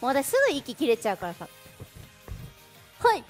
もう私すぐ息切れちゃうからさ。はい。